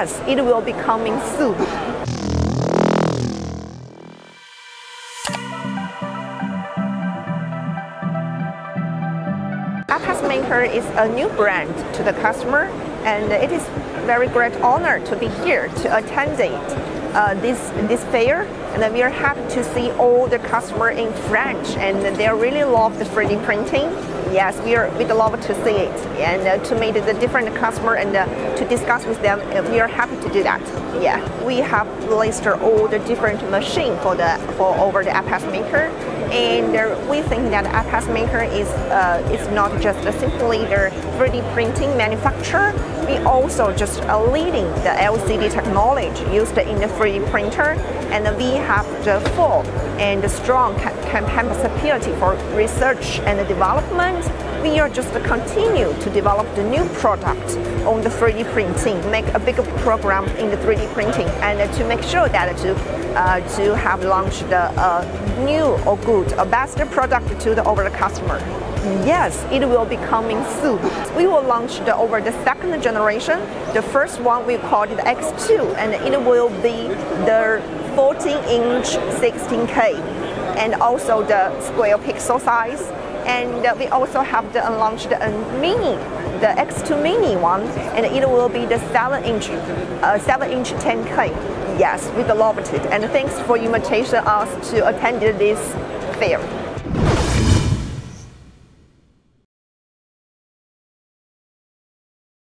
Yes, it will be coming soon. Apex Maker is a new brand to the customer, and it is very great honor to be here to attend it, uh, this this fair. And we are happy to see all the customer in French, and they really love the 3D printing. Yes, we are we'd love to see it and uh, to meet the different customer and uh, to discuss with them. Uh, we are happy to do that. Yeah, we have listed all the different machine for the for over the Apex Maker and uh, we think that Apex Maker is uh, is not just simply the 3D printing manufacturer. We also just uh, leading the LCD technology used in the 3D printer, and we have the full and strong capability for research and development. We are just continue to develop the new product on the 3D printing, make a bigger program in the 3D printing, and to make sure that to uh, to have launched the uh, new or good, a best product to the over the customer. Yes, it will be coming soon. We will launch the over the second generation. The first one we call it X2, and it will be the 14 inch 16K, and also the square pixel size. And we also have the launched a mini, the X2 mini one, and it will be the 7 inch, uh, 7 inch 10K. Yes, we loved it, and thanks for invitation us to attend this fair.